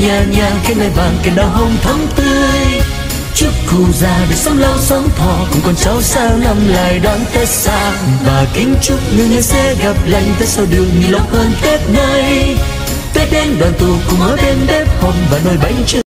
nhà nhà, cái ngày vàng, cái đào hồng thắm tươi. Chúc cụ già được sống lâu sống thọ, cùng con cháu sang năm lại đón tết sang và kính chúc người người sẽ gặp lành tết sau đường nhiều lộc hơn tết nay. Tết đến đoàn tụ cùng ở bên bếp hồng và nồi bánh trưng.